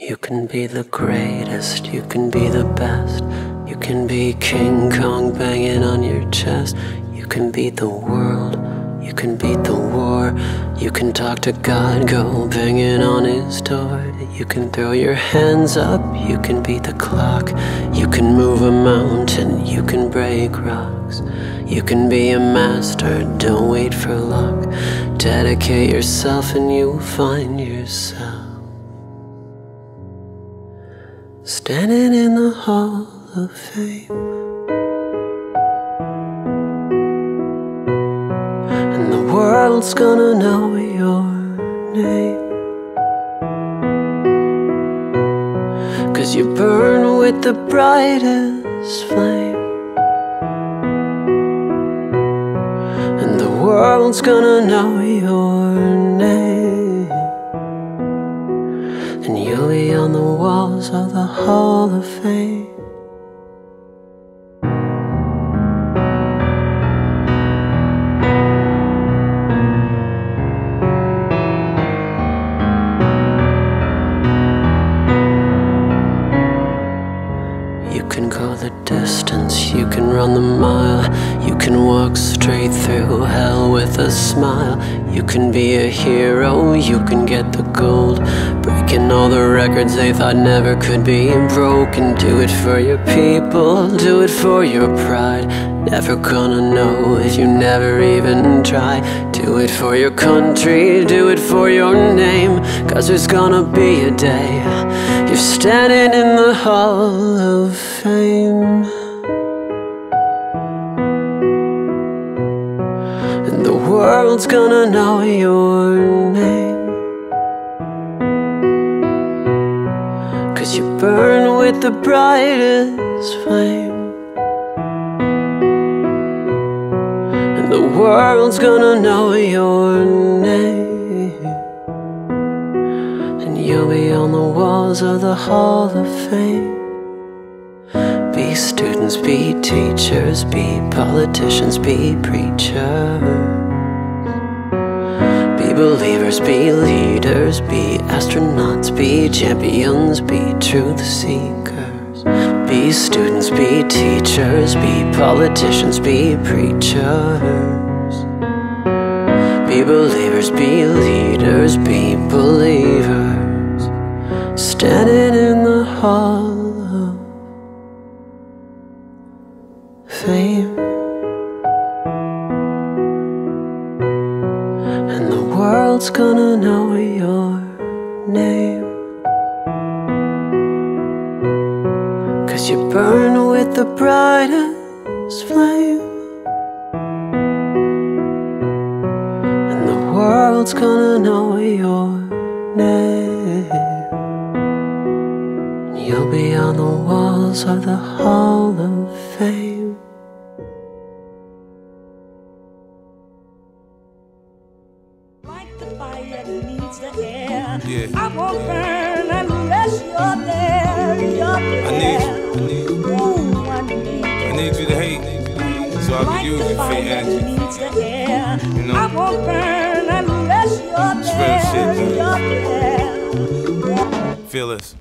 You can be the greatest, you can be the best. You can be King Kong banging on your chest. You can beat the world, you can beat the war. You can talk to God, go banging on his door. You can throw your hands up, you can beat the clock. You can move a mountain, you can break rocks. You can be a master, don't wait for luck. Dedicate yourself and you'll find yourself. Standing in the hall of fame. And the world's gonna know your name. Cause you burn with the brightest flame. And the world's gonna know your name. And you'll be on the walls of the Hall of Fame. Can go the distance, you can run the mile, you can walk straight through hell with a smile. You can be a hero, you can get the gold, breaking all the records they thought never could be broken. Do it for your people, do it for your pride. Never gonna know if you never even try. Do it for your country, do it for your name, cause there's gonna be a day. You're standing in the Hall of Fame. And the world's gonna know your name. Cause you burn with the brightest flame. And the world's gonna know your name. You'll be on the walls of the Hall of Fame. Be students, be teachers, be politicians, be preachers. Be believers, be leaders, be astronauts, be champions, be truth seekers. Be students, be teachers, be politicians, be preachers. Be believers, be leaders, be believers. Standing in the hall of fame. And the world's gonna know your name. Cause you burn with the brightest flame. And the world's gonna know your walls of the Hall of Fame. Like the fire needs the air. Yeah. I won't burn unless you're there. You're I need you. I need you. Ooh, I need I need you to hate so I Like can use the you for fire energy. needs the air. You know? I won't burn unless you're It's real there. shit, You're there. Feel this.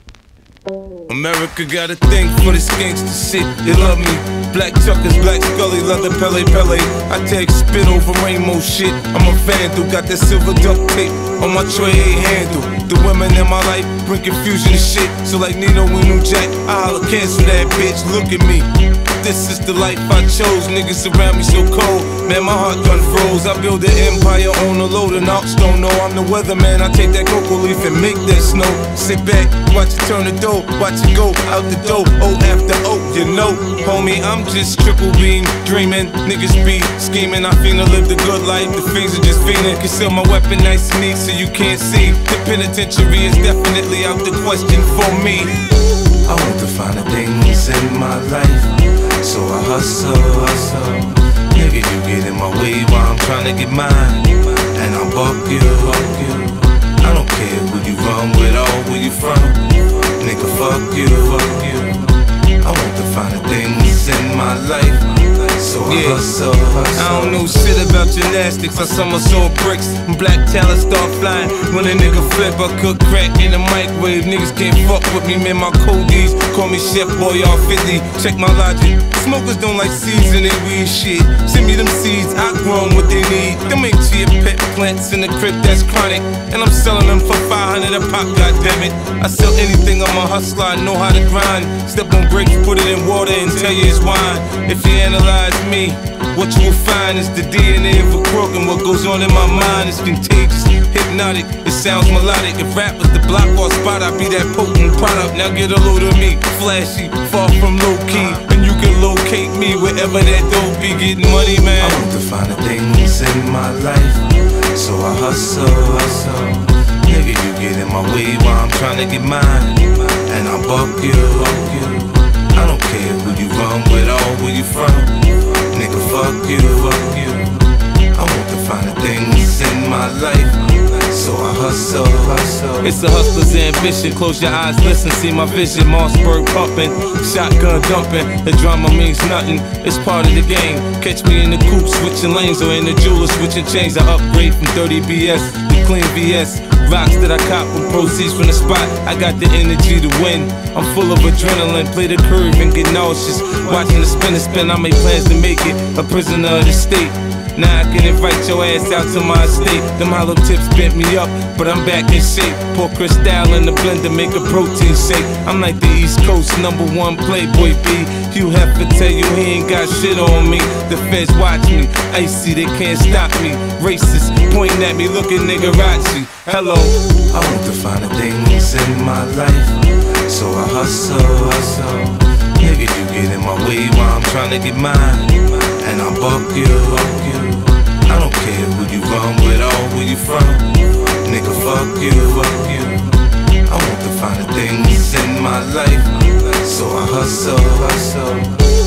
America got a thing for this gangster shit. They love me. Black Chuckers, Black Scully, leather Pelle Pelle. I take spit over rainbow shit. I'm a vandal, got that silver duct tape on my tray handle. The women in my life bring confusion and shit. So like Nino we knew Jack, I holla cancel that bitch. Look at me. This is the life I chose. Niggas around me so cold. Man, my heart gun froze. I build an empire on a load of knocks. Don't know I'm the weatherman. I take that cocoa leaf and make that snow. Sit back, watch it turn the dough. Watch it go out the door. O after O, you know. Homie, I'm just triple beam dreaming. Niggas be scheming. I finna live the good life. The fiends are just fiending. Conceal my weapon nice and neat so you can't see. The penitentiary is definitely out the question for me. I want to find the things in my life. So I hustle, hustle. Nigga, you get in my way while I'm trying to get mine. And I'll buck you, buck you. I don't care who you run with or where you from. Fuck you. I want to find the things in my life. So So I hustle, hustle. I don't know shit about gymnastics. I somersault bricks. Black talent start flying. When a nigga flip, I cook crack in the microwave. Niggas can't fuck with me, man. My codies call me Chef Boy, all 50. Check my logic. Smokers don't like seeds in their weed shit. Send me them seeds, I grow them what they need. Them ain't chia pet plants in the crib that's chronic. And I'm selling them for 500 a pop, goddammit. I sell anything, I'm a hustler, I know how to grind. Step on grapes, put it in water and tell you it's wine. If you analyze me, what you will find is the DNA of a crook, and what goes on in my mind is contagious, hypnotic. It sounds melodic. If rap was the block or spot, I'd be that potent product. Now get a load of me, flashy, far from low key, and you can locate me wherever that dope be getting money, man. I want to find the things in my life, so I hustle, hustle. Nigga, you get in my way while I'm trying to get mine, and I buck you, buck you. I don't care who you run with or where you from nigga, fuck you, fuck you. I want to find things in my life. So I hustle, hustle. It's a hustler's ambition. Close your eyes, listen, see my vision. Mossberg pumping, shotgun dumping. The drama means nothing. It's part of the game. Catch me in the coupe switching lanes or in the jeweler switching chains. I upgrade from 30 BS clean VS. Rocks that I cop with proceeds from the spot. I got the energy to win. I'm full of adrenaline. Play the curve and get nauseous. Watching the spin and spin, I make plans to make it a prisoner of the state. Now I can invite your ass out to my estate. Them hollow tips bent me up, but I'm back in shape. Pour Cristal in the blender, make a protein shake. I'm like the East Coast number one Playboy B. You have to tell you he ain't got shit on me. The feds watch me, icy, they can't stop me. Racist, pointing at me, looking nigga Rachi. Hello. I want to find the things in my life, so I hustle, hustle. Nigga, you get in my way while I'm trying to get mine and I buck you, buck you. I don't care who you run with or where you from. Nigga, fuck you, fuck you. I want to find the things in my life, so I hustle, hustle.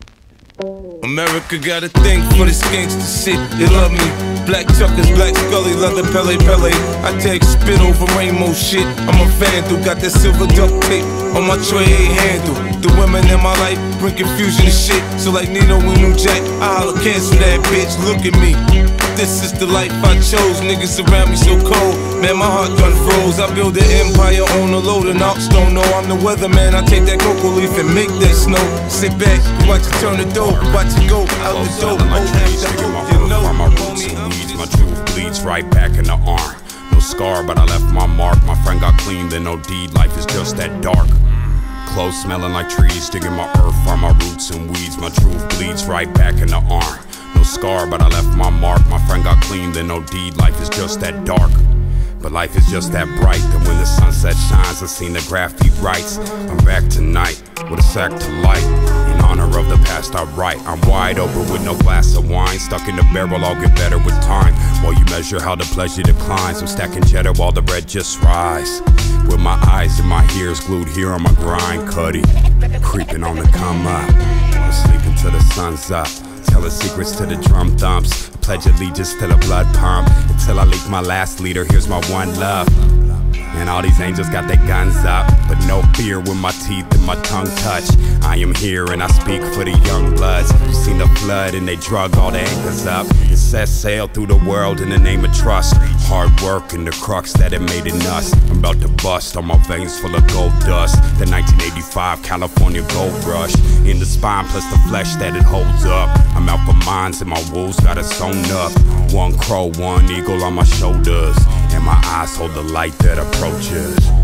America got a thing for this gangster shit. They love me. Black Chuckers, Black Scully, leather Pelle Pelle. I take spit over rainbow shit. I'm a vandal, got that silver duct tape on my tray handle. The women in my life bring confusion and shit. So like Nino we knew Jack, I holla cancel that bitch. Look at me. This is the life I chose. Niggas around me so cold. Man, my heart gun froze. I build an empire on a load of knocks. Don't know I'm the weatherman. I take that cocoa leaf and make that snow. Sit back, watch it turn the dough. Watch it go out the door. My trees, taking my you know, my roots and weeds. My truth bleeds right back in the arm. No scar, but I left my mark. My friend got clean, then no deed. Life is just that dark. Clothes smelling like trees, digging my earth from my roots and weeds. My truth bleeds right back in the arm scar, but I left my mark. My friend got clean, then no deed. Life is just that dark. But life is just that bright that when the sunset shines, I seen the graffiti writes. I'm back tonight with a sack to light. In honor of the past I write. I'm wide open with no glass of wine. Stuck in the barrel, I'll get better with time. While you measure how the pleasure declines, I'm stacking cheddar while the bread just rise. With my eyes and my ears glued here on my grind, cutty. Creeping on the come up. Sleeping till the sun's up telling secrets to the drum thumps. Pledge allegiance to the blood pump. Until I leak my last leader, here's my one love. And all these angels got their guns up, but no fear when my teeth and my tongue touch. I am here and I speak for the young bloods. You seen the flood and they drug all the anchors up set sail through the world in the name of trust. Hard work and the crux that it made in us. I'm about to bust on my veins full of gold dust. The 1985 California gold rush in the spine plus the flesh that it holds up. I'm out for mines and my wolves got it sewn up. One crow, one eagle on my shoulders, and my eyes hold the light that approaches.